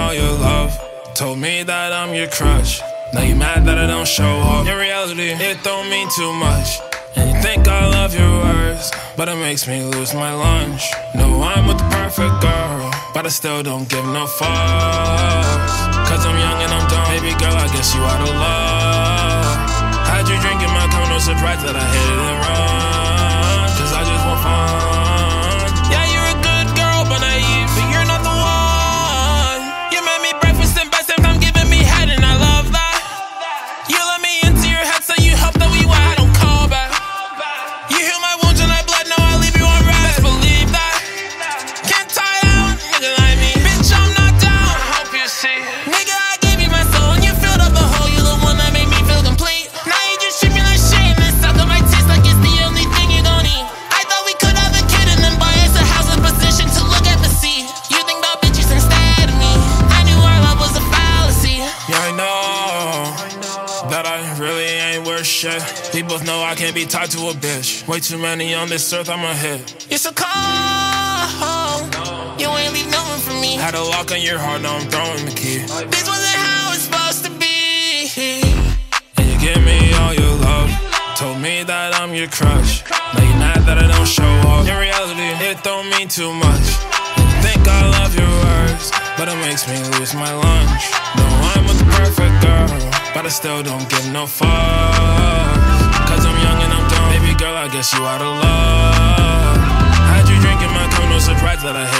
all your love. Told me that I'm your crush. Now you mad that I don't show up. In reality, it don't mean too much. And you think I love your words, but it makes me lose my lunch. No, I'm with the perfect girl, but I still don't give no fucks. Cause I'm young and I'm dumb, baby girl, I guess you out of love. Had you drinking my cup, no surprise that I hit it and that I really ain't worth shit. We both know I can't be tied to a bitch. Way too many on this earth, I'm a hit. You're so cold. You ain't leave no room for me. Had a lock on your heart, now I'm throwing the key. This wasn't how it's supposed to be. And you give me all your love. Told me that I'm your crush. Now you're mad that I don't show up. In reality, it don't mean too much. You think I love your words, but it makes me lose my lunch. No, I'm the perfect girl, but I still don't give no fuck. Cause I'm young and I'm dumb. Baby girl, I guess you out of love. Had you drinking my cup, no surprise that I hit it